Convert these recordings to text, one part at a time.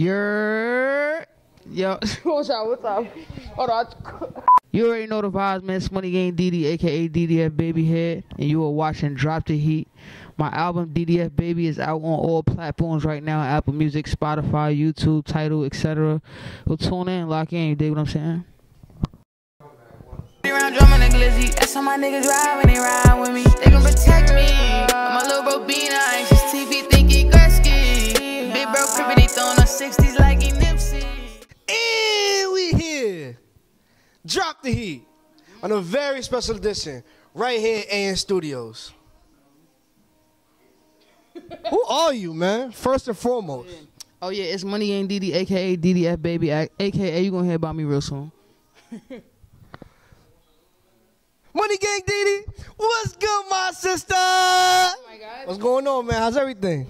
You're yo. what's up? What's up? Hold on. You already know the vibes, man. It's Money Gang DD, aka DDF Baby Head, and you are watching Drop the Heat. My album DDF Baby is out on all platforms right now: Apple Music, Spotify, YouTube, Tidal, etc. So tune in, lock in. You dig what I'm saying? Around drumming and glizzy. That's how my niggas ride when they ride with me. They gon' protect me. I'm a little bro Bean, I ain't just TV thinking 60s like he Nipsey. And we here. Drop the heat on a very special edition right here at AN Studios. Who are you, man? First and foremost. Oh yeah, it's Money Gang DD, aka DDF Baby, a- aka you gonna hear about me real soon. Money Gang Didi, what's good, my sister? Oh my God. What's going on, man? How's everything?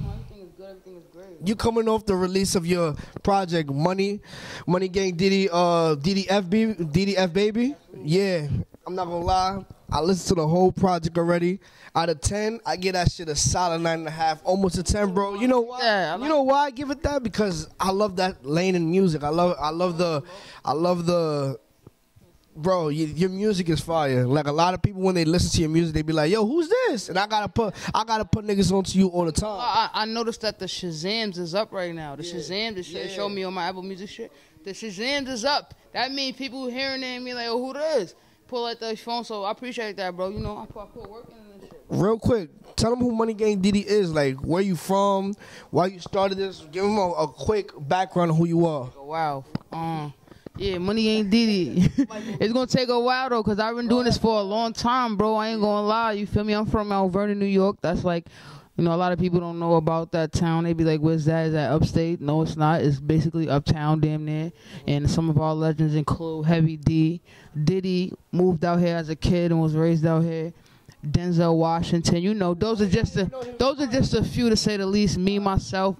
Everything is good. Everything is great. You coming off the release of your project, Money, Money Gang Diddy, uh, DDFB, DDF Baby? Yeah, I'm not gonna lie. I listened to the whole project already. Out of 10, I give that shit a solid nine and a half, almost a 10, bro. You know why? Yeah, I you know why I give it that? Because I love that lane in music. I love, I love the, I love the, bro. You, your music is fire. Like a lot of people when they listen to your music, they be like, "Yo, who's this?" And I gotta put, I gotta put niggas onto you all the time. I, I noticed that the Shazams is up right now. The Shazam, the shit show me on my Apple Music shit. The Shazams is up. That means people hearing it and be like, oh, who this? Pull out their phone. So I appreciate that, bro. You know, I put, I put work in this shit. Real quick, tell them who Money Gang Diddy is. Like, where you from? Why you started this? Give them a, a quick background on who you are. Wow. Um, yeah, money ain't Diddy. it's gonna take a while though, cause I've been doing this for a long time, bro. I ain't gonna lie. You feel me? I'm from Mount Vernon, New York. That's like, you know, a lot of people don't know about that town. They be like, "Where's that? Is that upstate?" No, it's not. It's basically uptown, damn near. And some of our legends include Heavy D, Diddy moved out here as a kid and was raised out here. Denzel Washington, you know, those are just a, those are just a few to say the least. Me myself,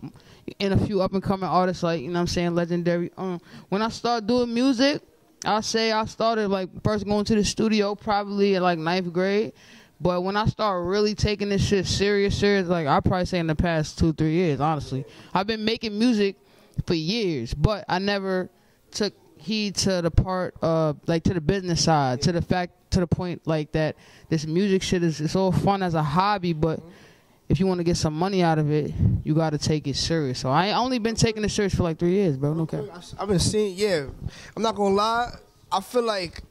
and a few up and coming artists like you know what I'm saying legendary. Um, when I start doing music, I say I started like first going to the studio probably in like ninth grade. But when I start really taking this shit serious, serious, like I probably say in the past two, three years, honestly. I've been making music for years, but I never took heed to the part of like to the business side, to the fact to the point like that this music shit is it's all fun as a hobby, but if you want to get some money out of it, you got to take it serious. So I only been taking it serious for like three years, bro. No cap. I've been seeing, yeah. I'm not gonna lie. I feel like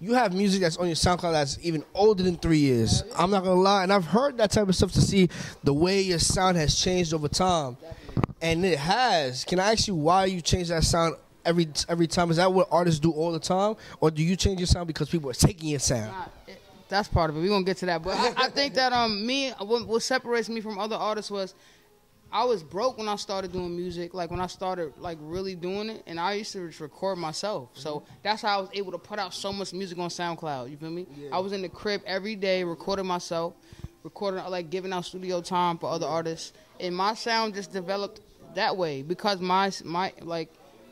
you have music that's on your SoundCloud that's even older than three years. I'm not gonna lie, and I've heard that type of stuff to see the way your sound has changed over time, and it has. Can I ask you why you change that sound? Every every time is that what artists do all the time, or do you change your sound because people are taking your sound? Nah, That's part of it. We're gonna get to that, but I, I think that um me what, what separates me from other artists was I was broke when I started doing music. Like when I started like really doing it, and I used to just record myself. So that's how I was able to put out so much music on SoundCloud. You feel me? I was in the crib every day recording myself, recording like giving out studio time for other artists, and my sound just developed that way because my my like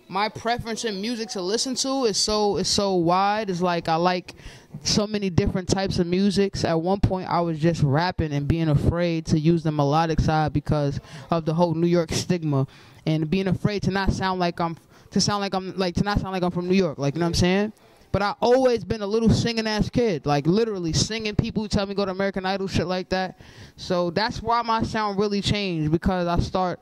my preference in music to listen to is so is so wide. It's like I like so many different types of musics. At one point, I was just rapping and being afraid to use the melodic side because of the whole New York stigma, and being afraid to not sound like I'm to sound like I'm like to not sound like I'm from New York. Like you know what I'm saying. But I always been a little singing ass kid, like literally singing. People who tell me go to American Idol, shit like that. So that's why my sound really changed because I start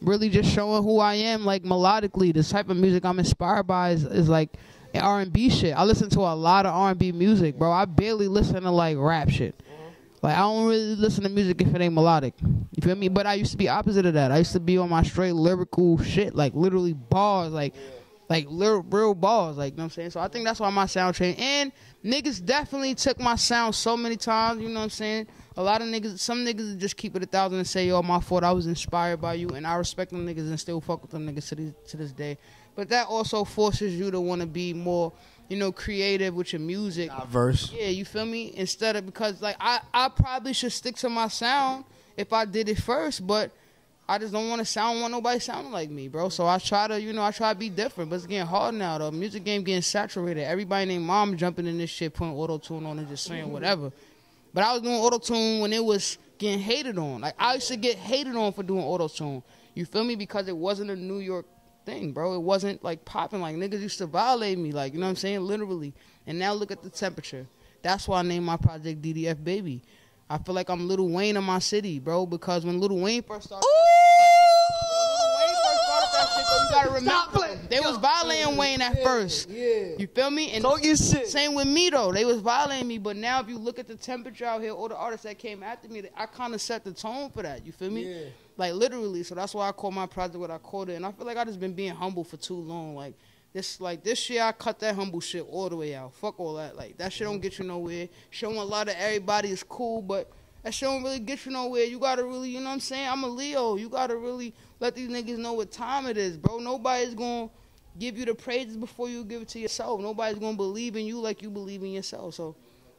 really just showing who I am, like melodically. This type of music I'm inspired by is, is like R&B shit. I listen to a lot of R&B music, bro. I barely listen to like rap shit. Like I don't really listen to music if it ain't melodic. You feel me? But I used to be opposite of that. I used to be on my straight lyrical shit, like literally bars, like like real, real bars, like you know what I'm saying. So I think that's why my sound changed. And niggas definitely took my sound so many times. You know what I'm saying? A lot of niggas, some niggas just keep it a thousand and say, "Yo, my fault. I was inspired by you," and I respect them niggas and still fuck with them niggas to this to this day. But that also forces you to want to be more, you know, creative with your music. Diverse. Yeah, you feel me? Instead of because like I I probably should stick to my sound if I did it first, but I just don't want to sound want nobody sounding like me, bro. So I try to, you know, I try to be different, but it's getting hard now. The music game getting saturated. Everybody named mom jumping in this shit, putting auto tune on and just saying whatever. But I was doing auto tune when it was getting hated on. Like I used to get hated on for doing auto tune. You feel me? Because it wasn't a New York thing, bro. It wasn't like popping. Like niggas used to violate me, like you know what I'm saying, literally. And now look at the temperature. That's why I named my project DDF Baby. I feel like I'm Lil Wayne in my city, bro. Because when Lil Wayne first started, Wayne first started that shit, though, you gotta remember, they was violating Wayne at first. Yeah. You feel me? And Talk your shit. same with me though. They was violating me, but now if you look at the temperature out here, all the artists that came after me, I kind of set the tone for that. You feel me? Yeah. Like literally. So that's why I call my project what I called it. And I feel like I just been being humble for too long. Like this, like this year, I cut that humble shit all the way out. Fuck all that. Like that shit don't get you nowhere. Showing a lot of everybody is cool, but. That shit don't really get you nowhere. You gotta really, you know what I'm saying? I'm a Leo. You gotta really let these niggas know what time it is, bro. Nobody's gonna give you the praises before you give it to yourself. Nobody's gonna believe in you like you believe in yourself. So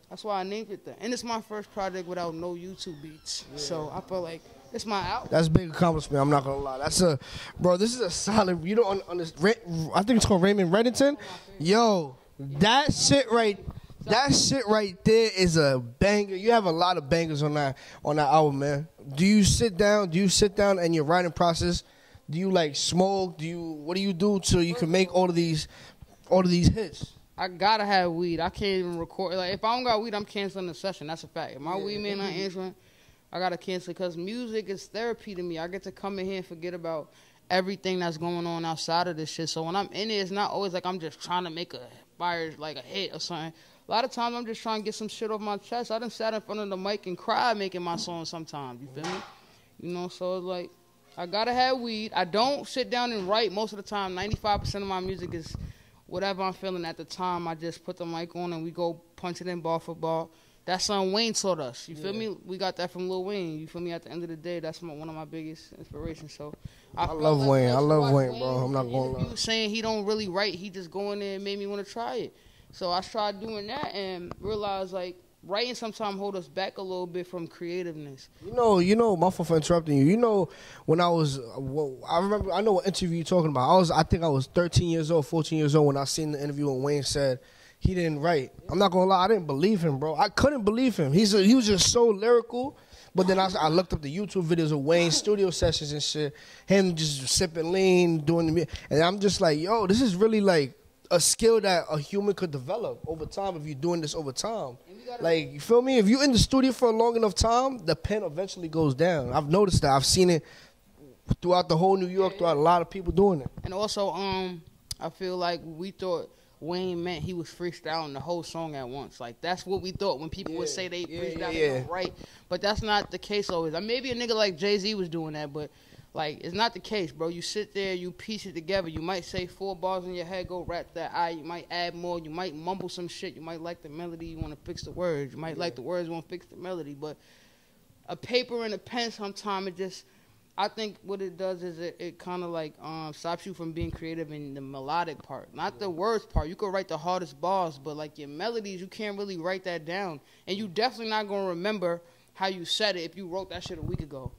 that's why I named it that. And it's my first project without no YouTube beats. So I feel like it's my out. That's a big accomplishment. I'm not gonna lie. That's a, bro. This is a solid. You don't understand. I think it's called Raymond Reddington. Yo, that shit right. That shit right there is a banger. You have a lot of bangers on that on that album, man. Do you sit down? Do you sit down and your writing process? Do you like smoke? Do you what do you do so you can make all of these all of these hits? I gotta have weed. I can't even record. Like if I don't got weed, I'm canceling the session. That's a fact. If my weed man not answering, I gotta cancel because music is therapy to me. I get to come in here and forget about everything that's going on outside of this shit. So when I'm in it, it's not always like I'm just trying to make a fire like a hit or something. A lot of times I'm just trying to get some shit off my chest. I done sat in front of the mic and cried making my song sometimes. You feel me? You know, so it's like I gotta have weed. I don't sit down and write most of the time. Ninety five percent of my music is whatever I'm feeling at the time. I just put the mic on and we go punch it in ball for bar. That's something Wayne taught us. You feel me? We got that from Lil Wayne. You feel me? At the end of the day, that's my, one of my biggest inspirations. So I, felt love Wayne. I love watched Wayne, bro. I'm not gonna lie. interviews saying he don't really write. He just go in there and made me want to try it. So I tried doing that and realized like writing sometimes hold us back a little bit from creativeness. You know, you know, my fault for interrupting you. You know, when I was, well, I remember, I know what interview you're talking about. I was, I think I was 13 years old, 14 years old when I seen the interview when Wayne said he didn't write. I'm not gonna lie, I didn't believe him, bro. I couldn't believe him. He's a, he was just so lyrical. But then I, I looked up the YouTube videos of Wayne's studio sessions and shit. Him just sipping lean, doing the, and I'm just like, yo, this is really like a skill that a human could develop over time if you're doing this over time. Like, you feel me? If you're in the studio for a long enough time, the pen eventually goes down. I've noticed that. I've seen it throughout the whole New York, throughout a lot of people doing it. And also, um, I feel like we thought Wayne meant he was freestyling the whole song at once. Like that's what we thought when people would say they yeah, freestyle, yeah, yeah. write. But that's not the case always. I mean, maybe a nigga like Jay Z was doing that, but like it's not the case, bro. You sit there, you piece it together. You might say four bars in your head, go rap that I. You might add more. You might mumble some shit. You might like the melody. You want to fix the words. You might like the words. You want to fix the melody. But a paper and a pen, sometimes it just. I think what it does is it, it kind of like um, stops you from being creative in the melodic part, not the words part. You could write the hardest bars, but like your melodies, you can't really write that down, and you definitely not gonna remember how you said it if you wrote that shit a week ago.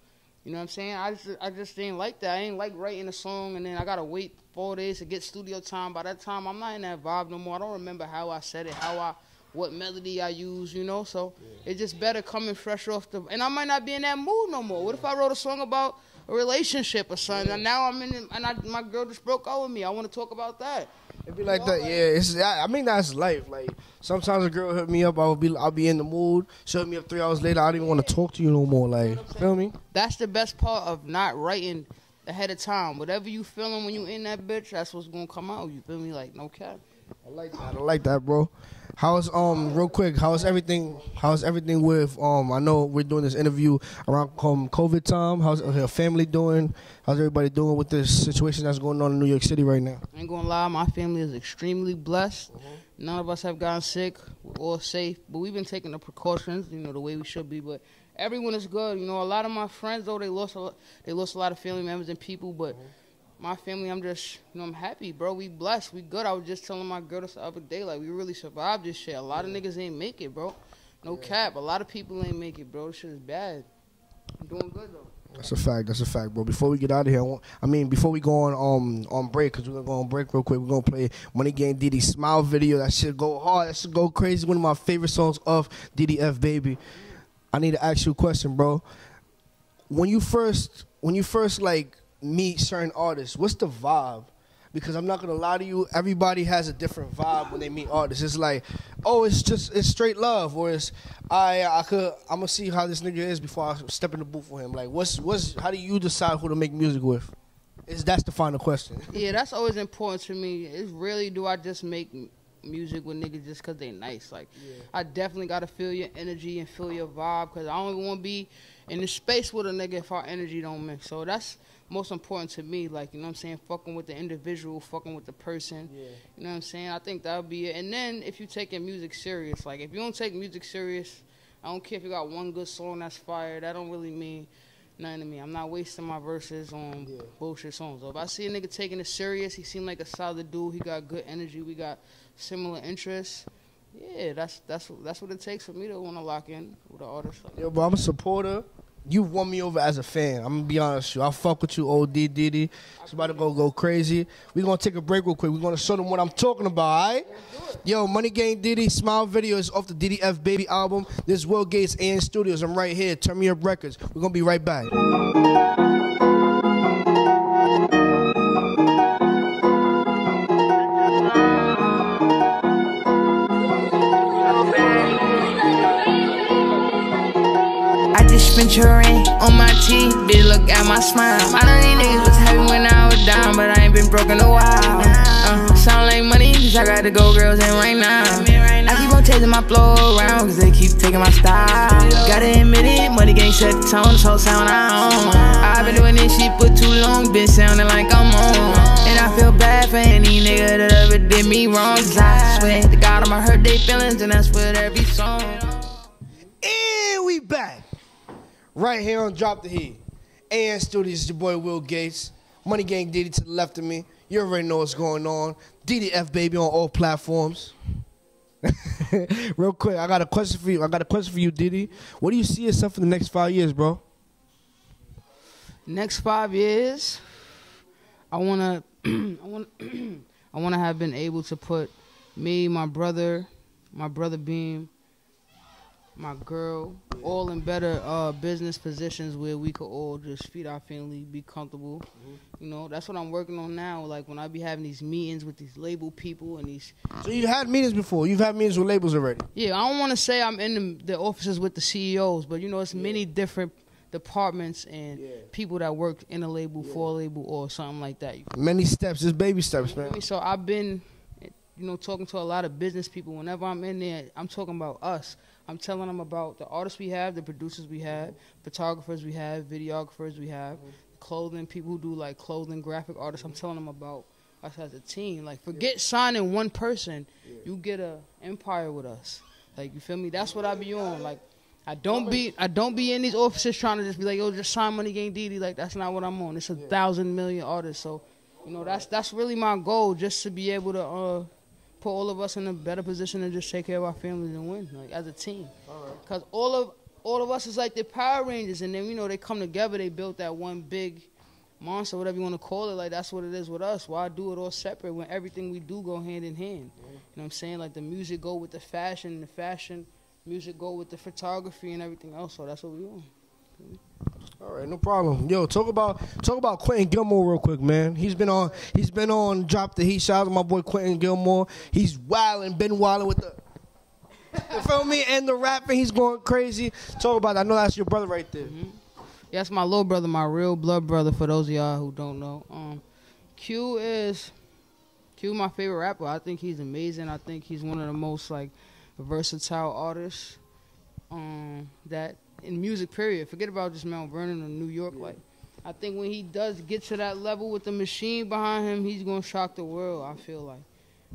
You know what I'm saying? I just I just didn't like that. I ain't like writing a song and then I gotta wait four days to get studio time. By that time, I'm not in that vibe no more. I don't remember how I said it, how I, what melody I use, You know, so it's just better coming fresh off the. And I might not be in that mood no more. What if I wrote a song about a relationship or something, and now I'm in, it, and I, my girl just broke up with me. I want to talk about that. It'd be like that, yeah. It's I, I mean that's life. Like sometimes a girl hit me up, I'll be I'll be in the mood. She'll hit me up three hours later. I don't even want to talk to you no more. Like feel me? That's the best part of not writing ahead of time. Whatever you feeling when you in that bitch, that's what's gonna come out. You feel me? Like no cap. I like that. I like that, bro. How's um real quick? How's everything? How's everything with um? I know we're doing this interview around um, COVID time. How's her family doing? How's everybody doing with this situation that's going on in New York City right now? I ain't gonna lie, my family is extremely blessed. None of us have gotten sick. We're all safe, but we've been taking the precautions, you know, the way we should be. But everyone is good. You know, a lot of my friends though they lost a lot, they lost a lot of family members and people, but. My family, I'm just, you know, I'm happy, bro. We blessed, we good. I was just telling my girl this the other day, like we really survived this shit. A lot of niggas ain't make it, bro. No cap. A lot of people ain't make it, bro. This shit is bad. I'm doing good though. That's a fact. That's a fact, bro. Before we get out of here, I, want, I mean, before we go on um on break, cause we're gonna go on break real quick. We're gonna play Money Gang Diddy Smile video. That should go hard. That should go crazy. One of my favorite songs of DDF Baby. I need to ask you a question, bro. When you first, when you first like meet certain artists, what's the vibe? because I'm not gonna lie to you. Everybody has a different vibe when they meet artists. It's like, oh, it's just it's straight love, or it's I I could I'm gonna see how this nigga is before I step in the booth for him. Like, what's what's how do you decide who to make music with? Is that's the final question? Yeah, that's always important to me. It's really do I just make music with niggas just because they nice? Like, I definitely got to feel your energy and feel your vibe because I don't want to be in the space with a nigga if our energy don't mix. So that's most important to me. Like, you know what I'm saying? Fucking with the individual, fucking with the person. Yeah. You know what I'm saying? I think that would be it. And then if you taking music serious, like if you don't take music serious, I don't care if you got one good song that's fire. That don't really mean nothing to me. I'm not wasting my verses on Yeah. bullshit songs. So if I see a nigga taking it serious, he seemed like a solid dude. He got good energy. We got similar interests. Yeah, that's that's that's what it takes for me to want to lock in with an artist. Yo, bro, I'm a supporter. You've won me over as a fan. I'm gonna be honest with you. I fuck with you, OD Diddy. It's about to go go crazy. we gonna take a break real quick. We're gonna show them what I'm talking about, alright? Yo, Money Gang Diddy, Smile Video is off the Diddy F Baby album. This is Will Gates and Studios. I'm right here. Turn me up records. We're gonna be right back. On my teeth, bitch. Look at my smile. I know these niggas was happy when I was down, but I ain't been broke in a while. Uh, sound like money, cause I got the go girls in right now. I keep on chasing my flow around, cause they keep taking my style. Gotta admit it, money gang set the tone, this whole sound I own. I've been doing this shit for too long, been sounding like I'm on. And I feel bad for any nigga that ever did me wrong, cause I swear to God, I'ma hurt their feelings, and that's with every song. And we back. Right here on Drop the Heat. And Studios, your boy Will Gates. Money Gang Diddy to the left of me. You already know what's going on. Diddy F Baby on all platforms. Real quick, I got a question for you. I got a question for you, Diddy. What do you see yourself in the next five years, bro? next five years, I wanna, I wanna, I wanna have been able to put me, my brother, my brother Beam, my girl, all in better uh, business positions where we could all just feed our family, be comfortable. You know, that's what I'm working on now. Like when I be having these meetings with these label people and these So you've had meetings before. You've had meetings with labels already. yeah, I don't want to say I'm in the, the offices with the CEOs, but you know, it's many different departments and Yeah. people that work in a label, for a label, or something like that. Many steps, just baby steps, man. So I've been, you know, talking to a lot of business people. Whenever I'm in there, I'm talking about us. I'm telling them about the artists we have, the producers we have, photographers we have, videographers we have, clothing people who do like clothing, graphic artists. I'm telling them about us as a team. Like, forget signing one person, you get a empire with us. Like, you feel me? That's what I be on. Like, I don't be I don't be in these offices trying to just be like, yo, just sign Money Gang DD. Like, that's not what I'm on. It's a thousand million artists. So, you know, that's that's really my goal, just to be able to uh, put all of us in a better position and just take care of our families and win, like as a team. Cause all of all of us is like the Power Rangers, and then you know they come together. They built that one big monster, whatever you want to call it. Like that's what it is with us. Why do it all separate when everything we do go hand in hand? You know what I'm saying? Like the music go with the fashion, the fashion music go with the photography and everything else. So that's what we want. All right, no problem. Yo, talk about talk about Quentin Gilmore real quick, man. He's been on he's been on Drop the Heat. Shout out my boy Quentin Gilmore. He's wilding, been wilding with the you feel me? And the rapping, he's going crazy. Talk about. I know that's your brother right there. Yeah, that's my little brother, my real blood brother. For those of y'all who don't know, um, Q is Q my favorite rapper. I think he's amazing. I think he's one of the most like versatile artists um, that in music. Period. Forget about just Mount Vernon or New York. Like, I think when he does get to that level with the machine behind him, he's gonna shock the world. I feel like.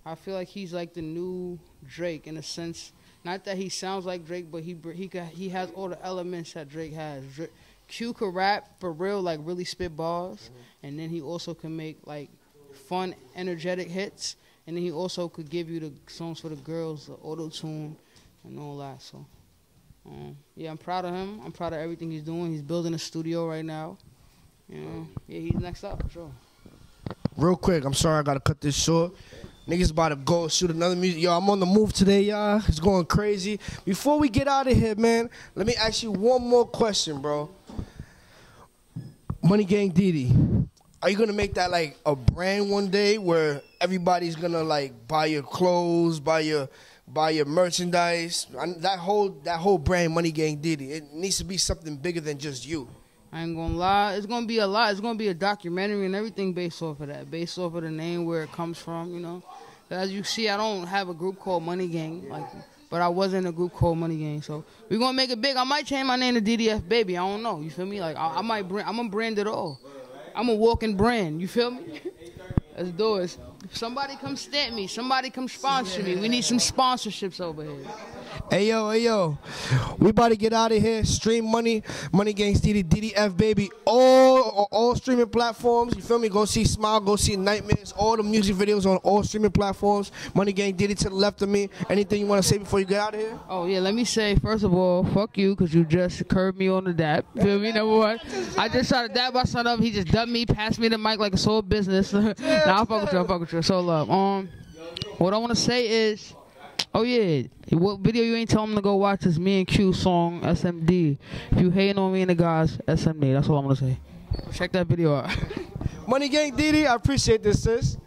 I feel like he's like the new Drake in a sense. Not that he sounds like Drake, but he he got, he has all the elements that Drake has. Q could rap for real, like really spit bars, mm-hmm. and then he also can make like fun, energetic hits, and then he also could give you the songs for the girls, the auto tune, and all that. So, um, yeah, I'm proud of him. I'm proud of everything he's doing. He's building a studio right now. You know, yeah, he's next up for sure. Real quick, I'm sorry I gotta cut this short. Niggas about to go shoot another music. Yo, I'm on the move today, y'all. It's going crazy. Before we get out of here, man, let me ask you one more question, bro. Money Gang Diddy. are you gonna make that like a brand one day where everybody's gonna like buy your clothes, buy your buy your merchandise? And that whole that whole brand, Money Gang Diddy, it needs to be something bigger than just you. I ain't gonna lie. It's gonna be a lot. It's gonna be a documentary and everything based off of that, based off of the name where it comes from. You know, as you see, I don't have a group called Money Gang, like, but I was in a group called Money Gang. So we gonna make it big. I might change my name to DDF Baby. I don't know. You feel me? Like I, I might. Brand, I'm gonna brand it all. I'm a walking brand. You feel me? Let's do it. Somebody come stamp me. Somebody come sponsor me. We need some sponsorships over here. Hey yo, hey yo, we about to get out of here. Stream money, Money Gang DD, DDF baby, all all streaming platforms. You feel me? Go see Smile, go see Nightmares, all the music videos on all streaming platforms. Money Gang Diddy to the left of me. Anything you want to say before you get out of here? Oh yeah, let me say first of all, fuck you, cause you just curved me on the dap. Feel me? Number one, I just tried to dab my son up. He just dubbed me, passed me the mic like a soul business. nah, I fuck with you, I fuck with you. So love. Um, what I want to say is. Oh yeah, what video you ain't telling them to go watch is me and Q song SMD. If you hating on me and the guys, SMD. That's all I'm gonna say. Check that video out. Money Gang DD, I appreciate this, sis.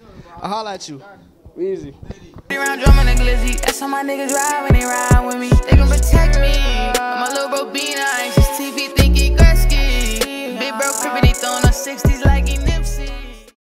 I holla at you. Easy. Around drumming and glizzy. That's how my niggas ride when they ride with me. They gon' protect me. I'm a little bro TV Gretzky. Big bro on 60s like he never.